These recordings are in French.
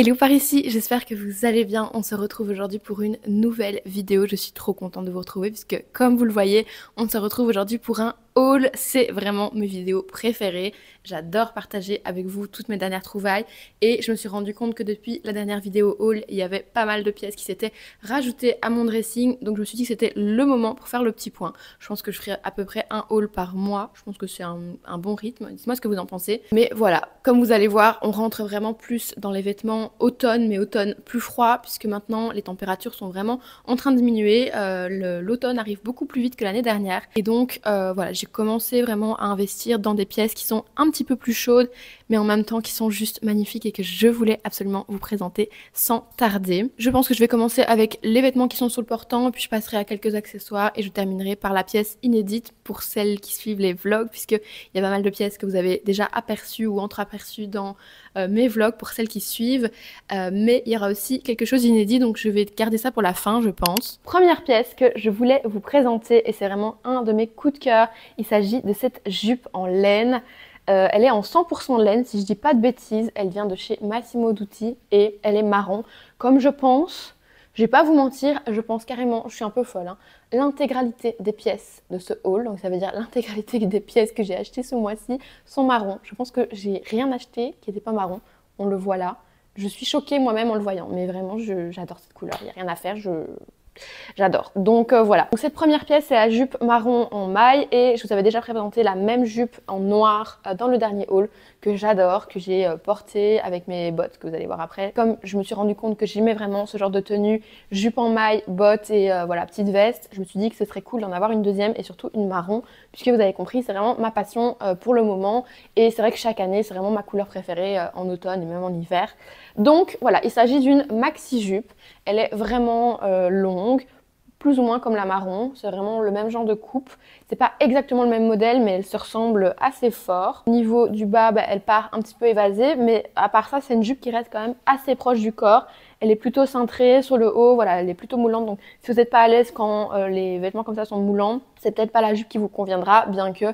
Hello par ici, j'espère que vous allez bien. On se retrouve aujourd'hui pour une nouvelle vidéo. Je suis trop contente de vous retrouver puisque comme vous le voyez, on se retrouve aujourd'hui pour un C'est vraiment mes vidéos préférées. J'adore partager avec vous toutes mes dernières trouvailles et je me suis rendu compte que depuis la dernière vidéo haul, il y avait pas mal de pièces qui s'étaient rajoutées à mon dressing. Donc je me suis dit que c'était le moment pour faire le petit point. Je pense que je ferai à peu près un haul par mois. Je pense que c'est un, un bon rythme. Dites-moi ce que vous en pensez. Mais voilà, comme vous allez voir, on rentre vraiment plus dans les vêtements automne, mais automne plus froid puisque maintenant les températures sont vraiment en train de diminuer. Euh, L'automne arrive beaucoup plus vite que l'année dernière. Et donc euh, voilà, j'ai commencé vraiment à investir dans des pièces qui sont un petit peu plus chaudes, mais en même temps qui sont juste magnifiques et que je voulais absolument vous présenter sans tarder. Je pense que je vais commencer avec les vêtements qui sont sur le portant, puis je passerai à quelques accessoires et je terminerai par la pièce inédite pour celles qui suivent les vlogs, puisqu'il y a pas mal de pièces que vous avez déjà aperçues ou entre-aperçues dans mes vlogs pour celles qui suivent. Euh, mais il y aura aussi quelque chose d'inédit, donc je vais garder ça pour la fin, je pense. Première pièce que je voulais vous présenter, et c'est vraiment un de mes coups de cœur, il s'agit de cette jupe en laine. Euh, elle est en 100% laine, si je dis pas de bêtises. Elle vient de chez Massimo Dutti et elle est marron. Comme je pense, je vais pas vous mentir, je pense carrément, je suis un peu folle, hein, l'intégralité des pièces de ce haul, donc ça veut dire l'intégralité des pièces que j'ai achetées ce mois-ci, sont marron. Je pense que j'ai rien acheté qui n'était pas marron. On le voit là. Je suis choquée moi-même en le voyant, mais vraiment, j'adore cette couleur. Il n'y a rien à faire. J'adore. Donc euh, voilà. Donc cette première pièce, c'est la jupe marron en maille et je vous avais déjà présenté la même jupe en noir euh, dans le dernier haul que j'adore, que j'ai euh, porté avec mes bottes que vous allez voir après. Comme je me suis rendu compte que j'aimais vraiment ce genre de tenue, jupe en maille, bottes et voilà, petite veste, je me suis dit que ce serait cool d'en avoir une deuxième et surtout une marron puisque vous avez compris, c'est vraiment ma passion pour le moment et c'est vrai que chaque année, c'est vraiment ma couleur préférée en automne et même en hiver. Donc voilà, il s'agit d'une maxi jupe. Elle est vraiment longue plus ou moins comme la marron. C'est vraiment le même genre de coupe. C'est pas exactement le même modèle, mais elle se ressemble assez fort. Au niveau du bas, bah, elle part un petit peu évasée, mais à part ça, c'est une jupe qui reste quand même assez proche du corps. Elle est plutôt cintrée sur le haut, voilà, elle est plutôt moulante. Donc si vous n'êtes pas à l'aise quand euh, les vêtements comme ça sont moulants, c'est peut-être pas la jupe qui vous conviendra, bien que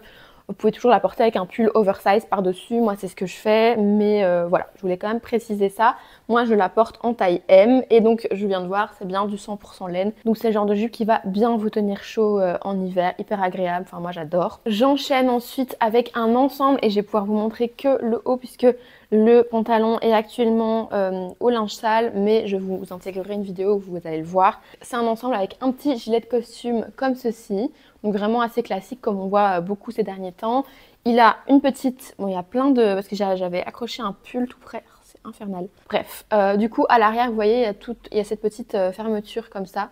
vous pouvez toujours la porter avec un pull oversize par-dessus. Moi, c'est ce que je fais. Mais euh, voilà, je voulais quand même préciser ça. Moi, je la porte en taille M. Et donc, je viens de voir, c'est bien du 100% laine. Donc, c'est le genre de jupe qui va bien vous tenir chaud euh, en hiver. Hyper agréable. Enfin, moi, j'adore. J'enchaîne ensuite avec un ensemble. Et je vais pouvoir vous montrer que le haut puisque le pantalon est actuellement euh, au linge sale. Mais je vous intégrerai une vidéo où vous allez le voir. C'est un ensemble avec un petit gilet de costume comme ceci donc vraiment assez classique comme on voit beaucoup ces derniers temps. Il a une petite, bon il y a plein de, parce que j'avais accroché un pull tout près, c'est infernal. Bref, euh, du coup à l'arrière vous voyez il y, a il y a cette petite euh, fermeture comme ça,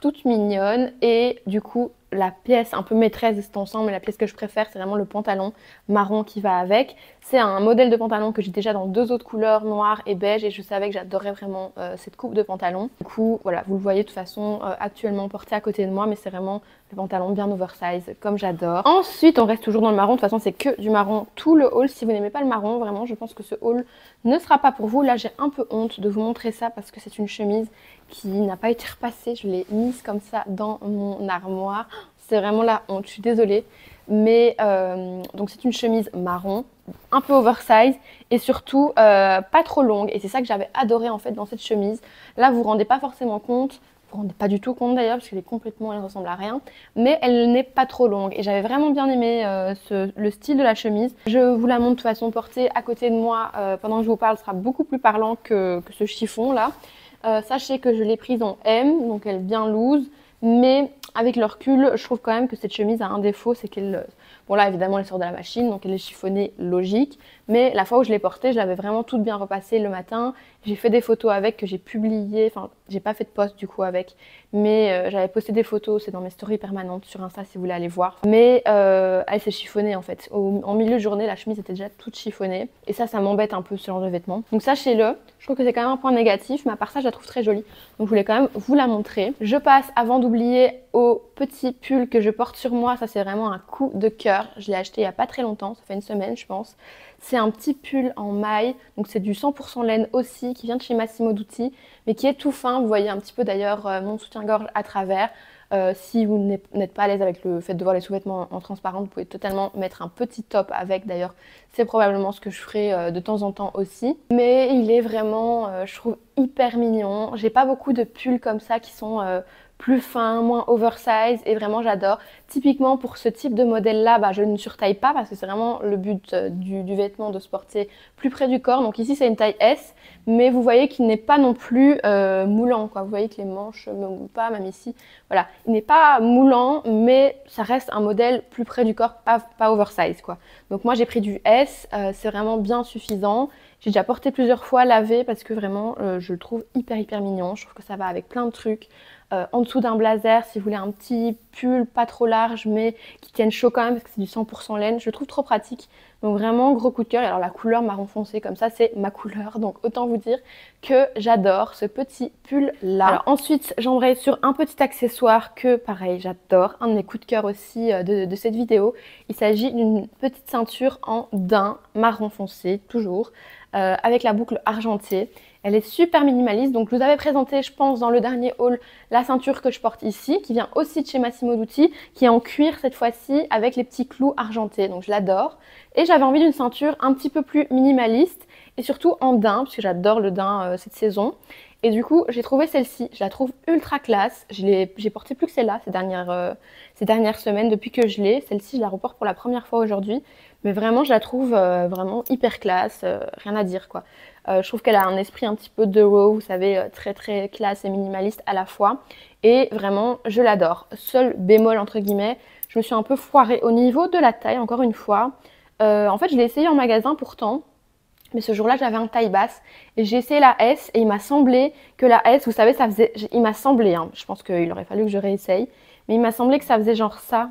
toute mignonne et du coup la pièce un peu maîtresse de cet ensemble, la pièce que je préfère, c'est vraiment le pantalon marron qui va avec. C'est un modèle de pantalon que j'ai déjà dans deux autres couleurs, noir et beige, et je savais que j'adorais vraiment euh, cette coupe de pantalon. Du coup, voilà, vous le voyez de toute façon euh, actuellement porté à côté de moi, mais c'est vraiment le pantalon bien oversize, comme j'adore. Ensuite, on reste toujours dans le marron, de toute façon c'est que du marron tout le haul. Si vous n'aimez pas le marron, vraiment, je pense que ce haul ne sera pas pour vous. Là, j'ai un peu honte de vous montrer ça parce que c'est une chemise qui n'a pas été repassée. Je l'ai mise comme ça dans mon armoire. C'est vraiment la honte, je suis désolée. Mais euh, donc c'est une chemise marron, un peu oversize et surtout euh, pas trop longue. Et c'est ça que j'avais adoré en fait dans cette chemise. Là, vous vous rendez pas forcément compte. Vous vous rendez pas du tout compte d'ailleurs parce qu'elle est complètement, elle ressemble à rien. Mais elle n'est pas trop longue et j'avais vraiment bien aimé euh, le style de la chemise. Je vous la montre de toute façon portée à côté de moi pendant que je vous parle sera beaucoup plus parlant que ce chiffon là. Sachez que je l'ai prise en M, donc elle est bien loose. Mais avec le recul, je trouve quand même que cette chemise a un défaut, c'est qu'elle... Bon là évidemment elle sort de la machine, donc elle est chiffonnée logique. Mais la fois où je l'ai portée, je l'avais vraiment toute bien repassée le matin. J'ai fait des photos avec que j'ai publiées, enfin j'ai pas fait de post du coup avec, mais euh, j'avais posté des photos, c'est dans mes stories permanentes sur Insta si vous voulez aller voir. Mais euh, elle s'est chiffonnée en fait. en milieu de journée, la chemise était déjà toute chiffonnée. Et ça, ça m'embête un peu ce genre de vêtements. Donc sachez-le, je trouve que c'est quand même un point négatif, mais à part ça, je la trouve très jolie. Donc je voulais quand même vous la montrer. Je passe avant d'oublier au petit pull que je porte sur moi. Ça, c'est vraiment un coup de cœur. Je l'ai acheté il y a pas très longtemps, ça fait une semaine je pense. C'est un petit pull en maille, donc c'est du 100% laine aussi, qui vient de chez Massimo Dutti, mais qui est tout fin. Vous voyez un petit peu d'ailleurs euh, mon soutien-gorge à travers. Euh, si vous n'êtes pas à l'aise avec le fait de voir les sous-vêtements en transparent, vous pouvez totalement mettre un petit top avec. D'ailleurs, c'est probablement ce que je ferai euh, de temps en temps aussi. Mais il est vraiment, je trouve, hyper mignon. J'ai pas beaucoup de pulls comme ça qui sont plus fin, moins oversize et vraiment j'adore. Typiquement pour ce type de modèle là, bah, je ne surtaille pas parce que c'est vraiment le but euh, du, vêtement de se porter plus près du corps. Donc ici c'est une taille S, mais vous voyez qu'il n'est pas non plus euh, moulant. Quoi. Vous voyez que les manches ne me moulent pas, même ici. Voilà, il n'est pas moulant, mais ça reste un modèle plus près du corps, pas, pas oversize. Quoi. Donc moi j'ai pris du S, euh, c'est vraiment bien suffisant. J'ai déjà porté plusieurs fois lavé parce que vraiment je le trouve hyper hyper mignon. Je trouve que ça va avec plein de trucs. Euh, en dessous d'un blazer si vous voulez un petit pull pas trop large mais qui tienne chaud quand même parce que c'est du 100% laine. Je le trouve trop pratique. Donc vraiment gros coup de cœur. Et alors la couleur marron foncé comme ça c'est ma couleur. Donc autant vous dire que j'adore ce petit pull là. Alors ensuite j'embraye sur un petit accessoire que pareil j'adore. Un de mes coups de cœur aussi euh, de, cette vidéo. Il s'agit d'une petite ceinture en daim marron foncé toujours euh, avec la boucle argentée. Elle est super minimaliste. Donc, je vous avais présenté, je pense, dans le dernier haul, la ceinture que je porte ici, qui vient aussi de chez Massimo Dutti, qui est en cuir cette fois-ci, avec les petits clous argentés. Donc, je l'adore. Et j'avais envie d'une ceinture un petit peu plus minimaliste, et surtout en daim, parce que j'adore le daim euh, cette saison. Et du coup, j'ai trouvé celle-ci. Je la trouve ultra classe. J'ai porté plus que celle-là ces dernières, euh, ces dernières semaines depuis que je l'ai. Celle-ci, je la reporte pour la première fois aujourd'hui. Mais vraiment, je la trouve euh, vraiment hyper classe. rien à dire, quoi. Euh, je trouve qu'elle a un esprit un petit peu de raw, vous savez, euh, très très classe et minimaliste à la fois. Et vraiment, je l'adore. Seul bémol entre guillemets, je me suis un peu foirée au niveau de la taille, encore une fois. Euh, en fait, je l'ai essayé en magasin pourtant. Mais ce jour-là, j'avais un taille basse et j'ai essayé la S et il m'a semblé que la S, vous savez, ça faisait, il m'a semblé, hein, je pense qu'il aurait fallu que je réessaye, mais il m'a semblé que ça faisait genre ça,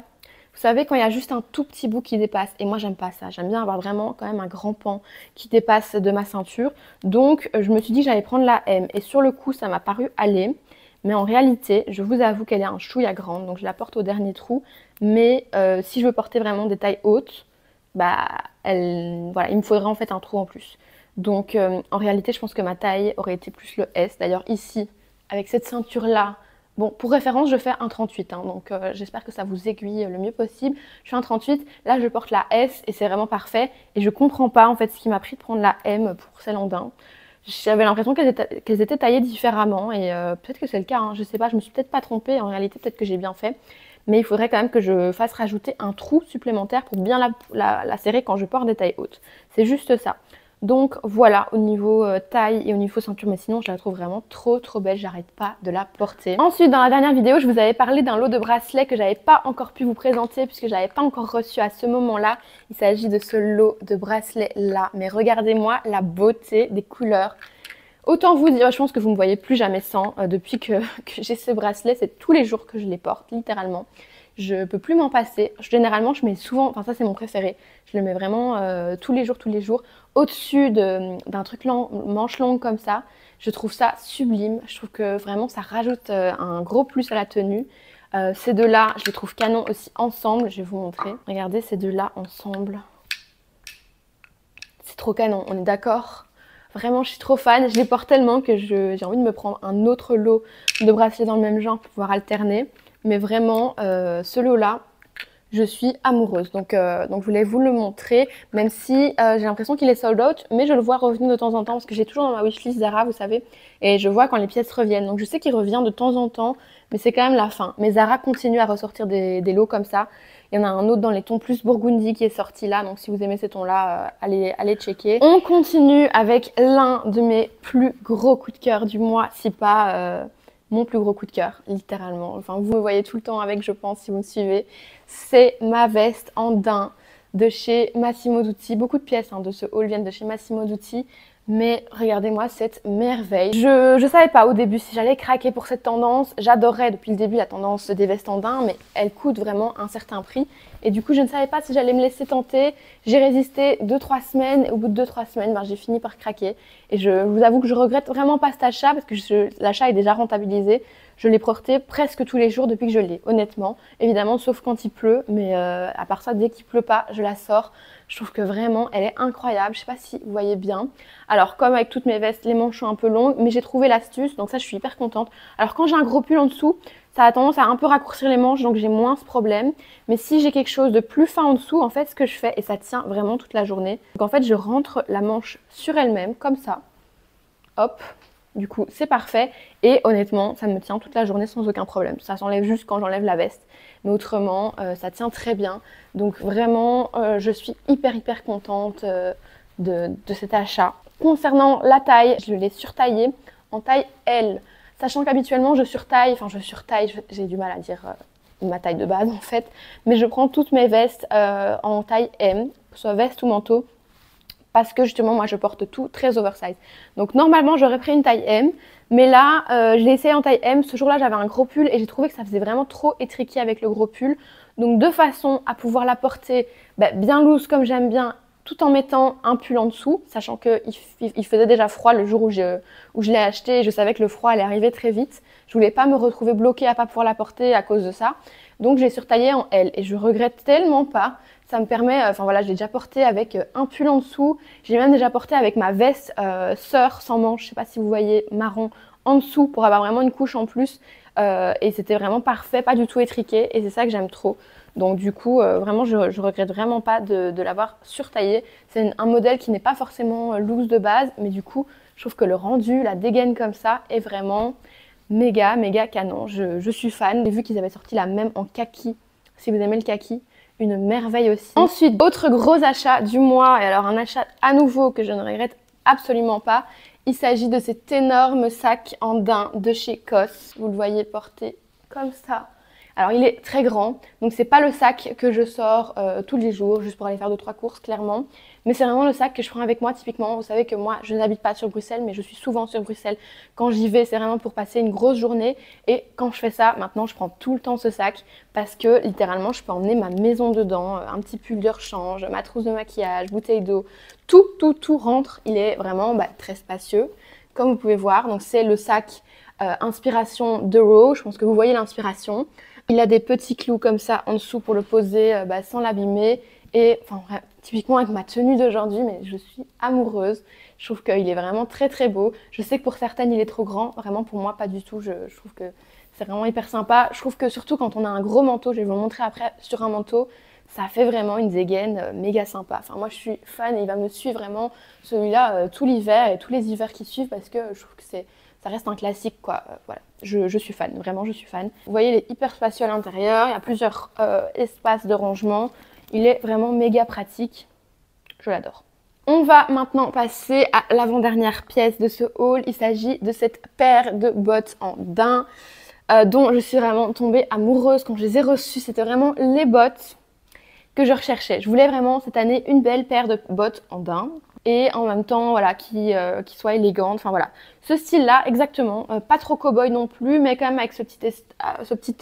vous savez, quand il y a juste un tout petit bout qui dépasse, et moi j'aime pas ça, j'aime bien avoir vraiment quand même un grand pan qui dépasse de ma ceinture. Donc je me suis dit que j'allais prendre la M, et sur le coup ça m'a paru aller. Mais en réalité, je vous avoue qu'elle est un chouïa grande, donc je la porte au dernier trou. Mais euh, si je veux porter vraiment des tailles hautes, bah, elle, voilà, il me faudrait en fait un trou en plus. Donc euh, en réalité, je pense que ma taille aurait été plus le S. D'ailleurs ici, avec cette ceinture-là, Bon, pour référence, je fais un 38, hein, donc euh, j'espère que ça vous aiguille le mieux possible. Je fais un 38, là je porte la S et c'est vraiment parfait. Et je comprends pas en fait ce qui m'a pris de prendre la M pour celle en. J'avais l'impression qu'elles étaient, taillées différemment et euh, peut-être que c'est le cas, hein, je sais pas, je me suis peut-être pas trompée, en réalité peut-être que j'ai bien fait. Mais il faudrait quand même que je fasse rajouter un trou supplémentaire pour bien la serrer quand je porte des tailles hautes. C'est juste ça. Donc voilà au niveau euh, taille et au niveau ceinture mais sinon je la trouve vraiment trop trop belle, j'arrête pas de la porter. Ensuite dans la dernière vidéo je vous avais parlé d'un lot de bracelets que j'avais pas encore pu vous présenter puisque je n'avais pas encore reçu à ce moment là. Il s'agit de ce lot de bracelets là mais regardez-moi la beauté des couleurs. Autant vous dire, je pense que vous ne me voyez plus jamais sans euh, depuis que, j'ai ce bracelet, c'est tous les jours que je les porte littéralement. Je peux plus m'en passer. Généralement, je mets souvent, enfin ça c'est mon préféré, je le mets vraiment euh, tous les jours, tous les jours, au-dessus d'un truc long, manche longue comme ça. Je trouve ça sublime. Je trouve que vraiment ça rajoute euh, un gros plus à la tenue. Ces deux-là, je les trouve canon aussi ensemble. Je vais vous montrer. Regardez ces deux-là ensemble. C'est trop canon, on est d'accord? Vraiment, je suis trop fan. Je les porte tellement que j'ai envie de me prendre un autre lot de bracelets dans le même genre pour pouvoir alterner. Mais vraiment, euh, ce lot-là, je suis amoureuse. Donc, euh, donc je voulais vous le montrer, même si euh, j'ai l'impression qu'il est sold out, mais je le vois revenir de temps en temps parce que j'ai toujours dans ma wishlist Zara, vous savez, et je vois quand les pièces reviennent. Donc je sais qu'il revient de temps en temps, mais c'est quand même la fin. Mais Zara continue à ressortir des, lots comme ça. Il y en a un autre dans les tons plus burgundy qui est sorti là, donc si vous aimez ces tons-là, allez, allez checker. On continue avec l'un de mes plus gros coups de cœur du mois, si pas mon plus gros coup de cœur, littéralement. Enfin, vous me voyez tout le temps avec, je pense, si vous me suivez. C'est ma veste en daim de chez Massimo Dutti. Beaucoup de pièces hein, de ce haul viennent de chez Massimo Dutti. Mais regardez-moi cette merveille. Je ne savais pas au début si j'allais craquer pour cette tendance. J'adorais depuis le début la tendance des vestes en mais elle coûte vraiment un certain prix. Et du coup, je ne savais pas si j'allais me laisser tenter. J'ai résisté 2-3 semaines. Et au bout de 2-3 semaines, ben, j'ai fini par craquer. Et je vous avoue que je regrette vraiment pas cet achat parce que l'achat est déjà rentabilisé. Je l'ai portée presque tous les jours depuis que je l'ai, honnêtement. Évidemment, sauf quand il pleut, mais euh, à part ça, dès qu'il pleut pas, je la sors. Je trouve que vraiment, elle est incroyable. Je sais pas si vous voyez bien. Alors, comme avec toutes mes vestes, les manches sont un peu longues, mais j'ai trouvé l'astuce, donc ça, je suis hyper contente. Alors, quand j'ai un gros pull en dessous, ça a tendance à un peu raccourcir les manches, donc j'ai moins ce problème. Mais si j'ai quelque chose de plus fin en dessous, en fait, ce que je fais, et ça tient vraiment toute la journée, donc en fait, je rentre la manche sur elle-même, comme ça. Hop, du coup, c'est parfait. Et honnêtement, ça me tient toute la journée sans aucun problème. Ça s'enlève juste quand j'enlève la veste. Mais autrement, euh, ça tient très bien. Donc vraiment, euh, je suis hyper, hyper contente euh, de, de, cet achat. Concernant la taille, je l'ai surtaillée en taille L. Sachant qu'habituellement, je surtaille, enfin je surtaille, j'ai du mal à dire ma taille de base en fait. Mais je prends toutes mes vestes en taille M, soit veste ou manteau parce que justement moi je porte tout très oversize. Donc normalement j'aurais pris une taille M, mais là euh, je l'ai essayé en taille M. Ce jour-là j'avais un gros pull et j'ai trouvé que ça faisait vraiment trop étriqué avec le gros pull. Donc de façon à pouvoir la porter bah, bien loose comme j'aime bien, tout en mettant un pull en dessous, sachant qu'il il faisait déjà froid le jour où je, l'ai acheté et je savais que le froid allait arriver très vite. Je voulais pas me retrouver bloquée à pas pouvoir la porter à cause de ça. Donc j'ai surtaillé en L et je regrette tellement pas ça me permet, euh, enfin voilà, je l'ai déjà porté avec euh, un pull en dessous. J'ai même déjà porté avec ma veste euh, sœur sans manche, je sais pas si vous voyez, marron en dessous pour avoir vraiment une couche en plus. et c'était vraiment parfait, pas du tout étriqué. Et c'est ça que j'aime trop. Donc du coup, vraiment, je, je regrette vraiment pas de, l'avoir surtaillé. C'est un modèle qui n'est pas forcément loose de base, mais du coup, je trouve que le rendu, la dégaine comme ça, est vraiment méga, méga canon. Je, je suis fan. J'ai vu qu'ils avaient sorti la même en kaki. Si vous aimez le kaki, une merveille aussi. Ensuite, autre gros achat du mois, et alors un achat à nouveau que je ne regrette absolument pas. Il s'agit de cet énorme sac en daim de chez COS. Vous le voyez porté comme ça. Alors il est très grand, donc c'est pas le sac que je sors euh, tous les jours juste pour aller faire deux trois courses clairement, mais c'est vraiment le sac que je prends avec moi typiquement. Vous savez que moi je n'habite pas sur Bruxelles, mais je suis souvent sur Bruxelles. Quand j'y vais, c'est vraiment pour passer une grosse journée. Et quand je fais ça, maintenant je prends tout le temps ce sac parce que littéralement je peux emmener ma maison dedans, euh, un petit pull de rechange, ma trousse de maquillage, bouteille d'eau, tout tout tout rentre. Il est vraiment bah, très spacieux, comme vous pouvez voir. Donc c'est le sac euh, inspiration de Raw. Je pense que vous voyez l'inspiration. Il a des petits clous comme ça en dessous pour le poser euh, bah, sans l'abîmer. Et enfin, typiquement avec ma tenue d'aujourd'hui, mais je suis amoureuse. Je trouve qu'il est vraiment très très beau. Je sais que pour certaines il est trop grand, vraiment pour moi pas du tout. Je, trouve que c'est vraiment hyper sympa. Je trouve que surtout quand on a un gros manteau, je vais vous montrer après sur un manteau, ça fait vraiment une dégaine euh, méga sympa. Enfin moi je suis fan et il va me suivre vraiment celui-là euh, tout l'hiver et tous les hivers qui suivent parce que je trouve que c'est ça reste un classique quoi. voilà je, suis fan, vraiment je suis fan. Vous voyez, il est hyper spacieux à l'intérieur, il y a plusieurs euh, espaces de rangement. Il est vraiment méga pratique, je l'adore. On va maintenant passer à l'avant-dernière pièce de ce haul. Il s'agit de cette paire de bottes en daim euh, dont je suis vraiment tombée amoureuse quand je les ai reçues. C'était vraiment les bottes que je recherchais. Je voulais vraiment cette année une belle paire de bottes en daim et en même temps voilà qui, euh, qui soit élégante. Enfin voilà, ce style-là exactement, euh, pas trop cow-boy non plus, mais quand même avec ce petit, ce petit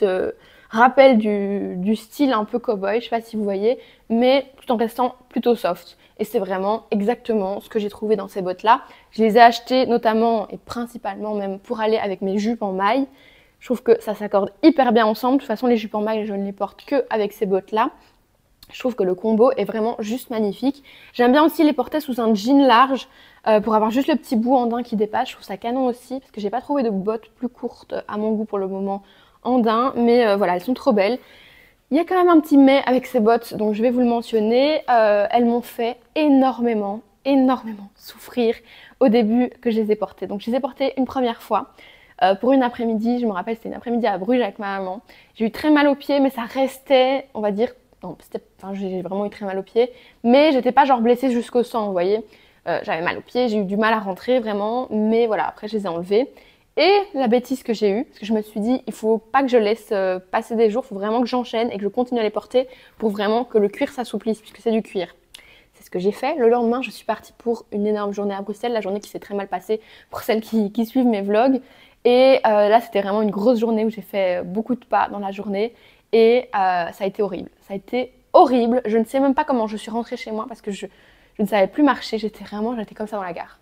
rappel du, style un peu cow-boy, je sais pas si vous voyez, mais tout en restant plutôt soft. Et c'est vraiment exactement ce que j'ai trouvé dans ces bottes-là. Je les ai achetées notamment et principalement même pour aller avec mes jupes en maille. Je trouve que ça s'accorde hyper bien ensemble. De toute façon, les jupes en maille, je ne les porte que avec ces bottes-là. Je trouve que le combo est vraiment juste magnifique. J'aime bien aussi les porter sous un jean large euh, pour avoir juste le petit bout en daim qui dépasse. Je trouve ça canon aussi parce que j'ai pas trouvé de bottes plus courtes à mon goût pour le moment en daim. Mais euh, voilà, elles sont trop belles. Il y a quand même un petit mais avec ces bottes, donc je vais vous le mentionner. Euh, elles m'ont fait énormément, énormément souffrir au début que je les ai portées. Donc je les ai portées une première fois. pour une après-midi, je me rappelle c'était une après-midi à Bruges avec ma maman. J'ai eu très mal aux pieds mais ça restait, on va dire, non, enfin, j'ai vraiment eu très mal aux pieds, mais j'étais pas genre blessée jusqu'au sang, vous voyez. Euh, j'avais mal aux pieds, j'ai eu du mal à rentrer vraiment, mais voilà, après je les ai enlevés. Et la bêtise que j'ai eue, parce que je me suis dit, il faut pas que je laisse euh, passer des jours, il faut vraiment que j'enchaîne et que je continue à les porter pour vraiment que le cuir s'assouplisse, puisque c'est du cuir. C'est ce que j'ai fait. Le lendemain, je suis partie pour une énorme journée à Bruxelles, la journée qui s'est très mal passée pour celles qui, suivent mes vlogs. Et euh, là, c'était vraiment une grosse journée où j'ai fait beaucoup de pas dans la journée. Et euh, ça a été horrible. Ça a été horrible. Je ne sais même pas comment je suis rentrée chez moi parce que je, je ne savais plus marcher. J'étais vraiment, j'étais comme ça dans la gare.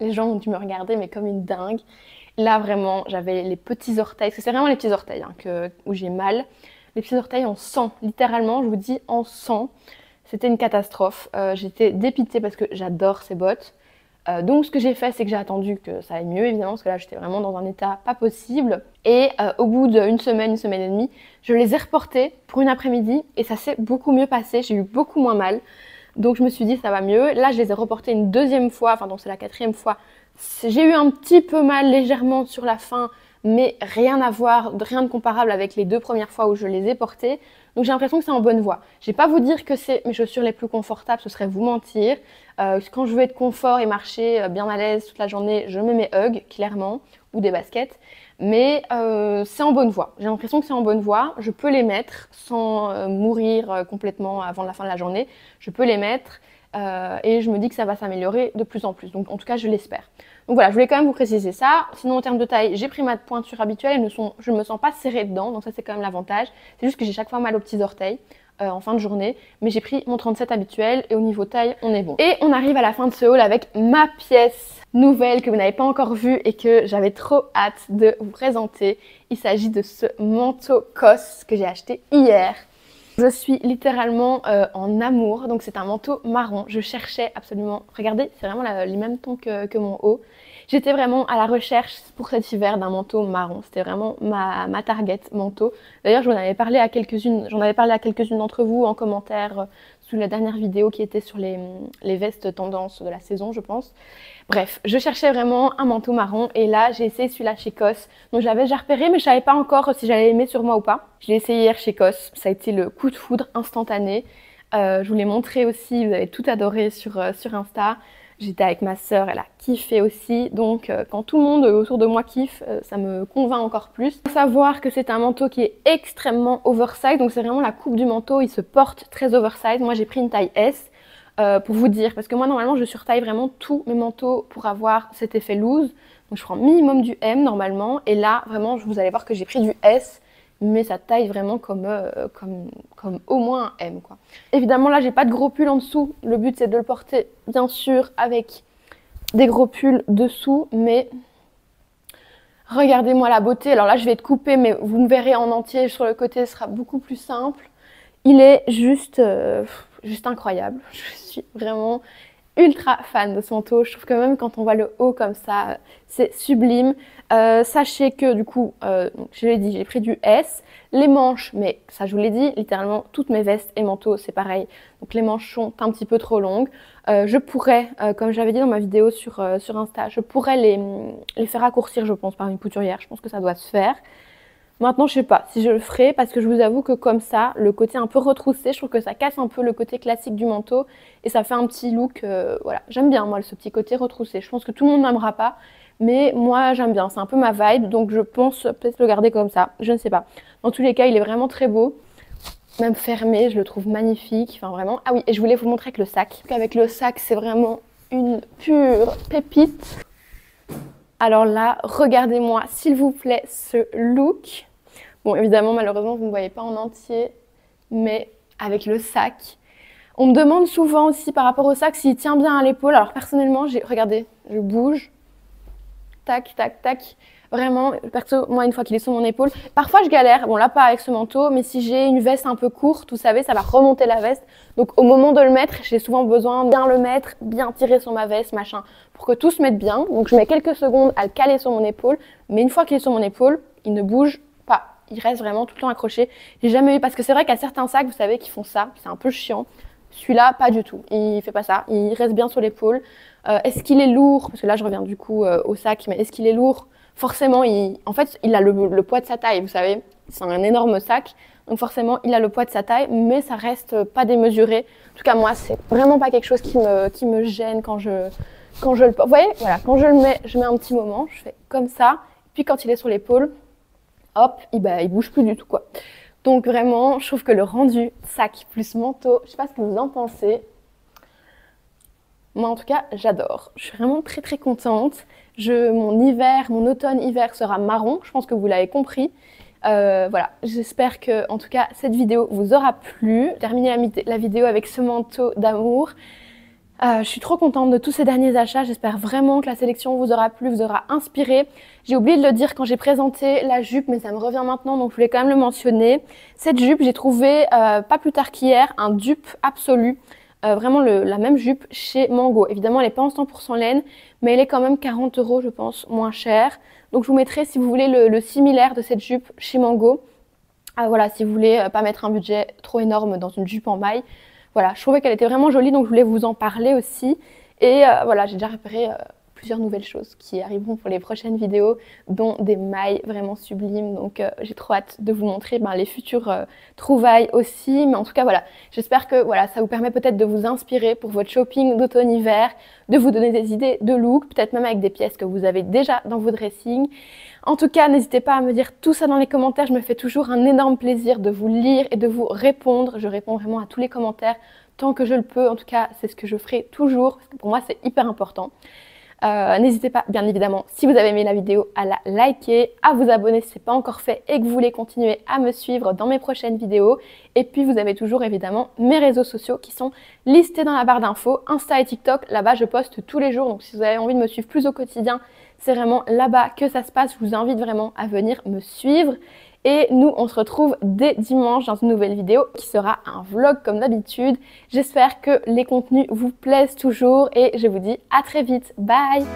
Les gens ont dû me regarder, mais comme une dingue. Là, vraiment, j'avais les petits orteils, parce que c'est vraiment les petits orteils hein, où j'ai mal. Les petits orteils en sang, littéralement, je vous dis en sang. C'était une catastrophe. Euh, j'étais dépitée parce que j'adore ces bottes. Euh, donc ce que j'ai fait, c'est que j'ai attendu que ça aille mieux, évidemment, parce que là j'étais vraiment dans un état pas possible. Et euh, au bout d'une semaine, une semaine et demie, je les ai reportés pour une après-midi et ça s'est beaucoup mieux passé. J'ai eu beaucoup moins mal. Donc je me suis dit ça va mieux. Là je les ai reportés une deuxième fois, enfin donc c'est la quatrième fois. J'ai eu un petit peu mal légèrement sur la fin, mais rien à voir, rien de comparable avec les deux premières fois où je les ai portés. Donc j'ai l'impression que c'est en bonne voie. Je vais pas vous dire que c'est mes chaussures les plus confortables, ce serait vous mentir. Euh, quand je veux être confort et marcher euh, bien à l'aise toute la journée, je mets mes hugs, clairement, ou des baskets. Mais euh, c'est en bonne voie. J'ai l'impression que c'est en bonne voie. Je peux les mettre sans mourir complètement avant la fin de la journée. Je peux les mettre et je me dis que ça va s'améliorer de plus en plus. Donc en tout cas, je l'espère. Donc voilà, je voulais quand même vous préciser ça. Sinon, en termes de taille, j'ai pris ma pointure habituelle. Je ne me sens pas serrée dedans, donc ça c'est quand même l'avantage. C'est juste que j'ai chaque fois mal aux petits orteils. Euh, en fin de journée, mais j'ai pris mon 37 habituel et au niveau taille, on est bon. Et on arrive à la fin de ce haul avec ma pièce nouvelle que vous n'avez pas encore vue et que j'avais trop hâte de vous présenter. Il s'agit de ce manteau COS que j'ai acheté hier. Je suis littéralement euh, en amour, donc c'est un manteau marron. Je cherchais absolument, regardez, c'est vraiment les mêmes tons que, que mon haut. J'étais vraiment à la recherche pour cet hiver d'un manteau marron. C'était vraiment ma, ma target manteau. D'ailleurs, j'en avais parlé à quelques-unes, j'en avais parlé à quelques-unes d'entre vous en commentaire euh, sous la dernière vidéo qui était sur les, vestes tendances de la saison, je pense. Bref, je cherchais vraiment un manteau marron et là, j'ai essayé celui-là chez COS. Donc, j'avais déjà repéré, mais je savais pas encore si j'allais aimer sur moi ou pas. Je l'ai essayé hier chez COS. Ça a été le coup de foudre instantané. Euh, je vous l'ai montré aussi, vous avez tout adoré sur, euh, sur Insta. J'étais avec ma sœur, elle a kiffé aussi. Donc euh, quand tout le monde autour de moi kiffe, ça me convainc encore plus. Faut savoir que c'est un manteau qui est extrêmement oversize. Donc c'est vraiment la coupe du manteau, il se porte très oversize. Moi j'ai pris une taille S. Pour vous dire, parce que moi normalement je surtaille vraiment tous mes manteaux pour avoir cet effet loose. Donc je prends minimum du M normalement, et là vraiment vous allez voir que j'ai pris du S mais ça taille vraiment comme, euh, comme, comme au moins un M. Quoi. Évidemment, là, j'ai pas de gros pull en dessous. Le but, c'est de le porter, bien sûr, avec des gros pulls dessous, mais regardez-moi la beauté. Alors là, je vais être coupée, mais vous me verrez en entier sur le côté, ce sera beaucoup plus simple. Il est juste, euh, juste incroyable. Je suis vraiment ultra fan de ce manteau. Je trouve que même quand on voit le haut comme ça, c'est sublime. Euh, sachez que du coup, euh, je l'ai dit, j'ai pris du S. Les manches, mais ça je vous l'ai dit, littéralement toutes mes vestes et manteaux c'est pareil. Donc les manches sont un petit peu trop longues. Euh, je pourrais, comme j'avais dit dans ma vidéo sur, sur Insta, je pourrais les, les faire raccourcir je pense par une couturière. Je pense que ça doit se faire. Maintenant, je sais pas si je le ferai parce que je vous avoue que comme ça, le côté un peu retroussé, je trouve que ça casse un peu le côté classique du manteau et ça fait un petit look. voilà, j'aime bien moi ce petit côté retroussé. Je pense que tout le monde n'aimera pas, mais moi, j'aime bien. C'est un peu ma vibe. Donc, je pense peut-être le garder comme ça. Je ne sais pas. Dans tous les cas, il est vraiment très beau. Même fermé, je le trouve magnifique. Enfin, vraiment. Ah oui, et je voulais vous montrer avec le sac. Avec le sac, c'est vraiment une pure pépite. Alors là, regardez-moi, s'il vous plaît, ce look. Bon, évidemment, malheureusement, vous ne voyez pas en entier. Mais avec le sac. On me demande souvent aussi par rapport au sac s'il tient bien à l'épaule. Alors personnellement, j'ai regardez, je bouge, tac, tac, tac. Vraiment, perso, moi, une fois qu'il est sur mon épaule, parfois je galère. Bon, là, pas avec ce manteau, mais si j'ai une veste un peu courte, vous savez, ça va remonter la veste. Donc, au moment de le mettre, j'ai souvent besoin de bien le mettre, bien tirer sur ma veste, machin, pour que tout se mette bien. Donc, je mets quelques secondes à le caler sur mon épaule. Mais une fois qu'il est sur mon épaule, il ne bouge. Il reste vraiment tout le temps accroché. J'ai jamais eu, parce que c'est vrai qu'à certains sacs, vous savez, qui font ça. C'est un peu chiant. Celui-là, pas du tout. Il fait pas ça. Il reste bien sur l'épaule. Euh, est-ce qu'il est lourd? Parce que là, je reviens du coup euh, au sac, mais est-ce qu'il est lourd? Forcément, il, en fait, il a le, poids de sa taille, vous savez. C'est un énorme sac, donc forcément, il a le poids de sa taille, mais ça reste pas démesuré. En tout cas, moi, c'est vraiment pas quelque chose qui me, qui me gêne quand je, quand je le Vous voyez, voilà, quand je le mets, je mets un petit moment, je fais comme ça. Puis quand il est sur l'épaule, hop, il, bah, il bouge plus du tout, quoi. Donc vraiment, je trouve que le rendu sac plus manteau, je sais pas ce que vous en pensez, moi, en tout cas, j'adore. Je suis vraiment très très contente. Mon hiver, mon automne-hiver sera marron. Je pense que vous l'avez compris. Euh, voilà, j'espère que, en tout cas, cette vidéo vous aura plu. Terminer la, la vidéo avec ce manteau d'amour. Euh, je suis trop contente de tous ces derniers achats. J'espère vraiment que la sélection vous aura plu, vous aura inspiré. J'ai oublié de le dire quand j'ai présenté la jupe, mais ça me revient maintenant, donc je voulais quand même le mentionner. Cette jupe, j'ai trouvé euh, pas plus tard qu'hier un dupe absolu. Euh, vraiment la même jupe chez Mango. Évidemment, elle n'est pas en 100% laine, mais elle est quand même 40 euros, je pense, moins chère. Donc je vous mettrai, si vous voulez, le, similaire de cette jupe chez Mango. voilà, si vous voulez pas mettre un budget trop énorme dans une jupe en maille, voilà, je trouvais qu'elle était vraiment jolie, donc je voulais vous en parler aussi. Et euh, voilà, j'ai déjà repéré euh, plusieurs nouvelles choses qui arriveront pour les prochaines vidéos, dont des mailles vraiment sublimes. Donc euh, j'ai trop hâte de vous montrer ben, les futures trouvailles aussi. Mais en tout cas, voilà, j'espère que voilà, ça vous permet peut-être de vous inspirer pour votre shopping d'automne-hiver, de vous donner des idées de look, peut-être même avec des pièces que vous avez déjà dans vos dressings. En tout cas, n'hésitez pas à me dire tout ça dans les commentaires. Je me fais toujours un énorme plaisir de vous lire et de vous répondre. Je réponds vraiment à tous les commentaires tant que je le peux. En tout cas, c'est ce que je ferai toujours pour moi, c'est hyper important. Euh, n'hésitez pas, bien évidemment, si vous avez aimé la vidéo, à la liker, à vous abonner si ce n'est pas encore fait et que vous voulez continuer à me suivre dans mes prochaines vidéos. Et puis, vous avez toujours évidemment mes réseaux sociaux qui sont listés dans la barre d'infos, Insta et TikTok. Là-bas, je poste tous les jours. Donc, si vous avez envie de me suivre plus au quotidien, c'est vraiment là-bas que ça se passe. Je vous invite vraiment à venir me suivre. Et nous, on se retrouve dès dimanche dans une nouvelle vidéo qui sera un vlog comme d'habitude. J'espère que les contenus vous plaisent toujours et je vous dis à très vite. Bye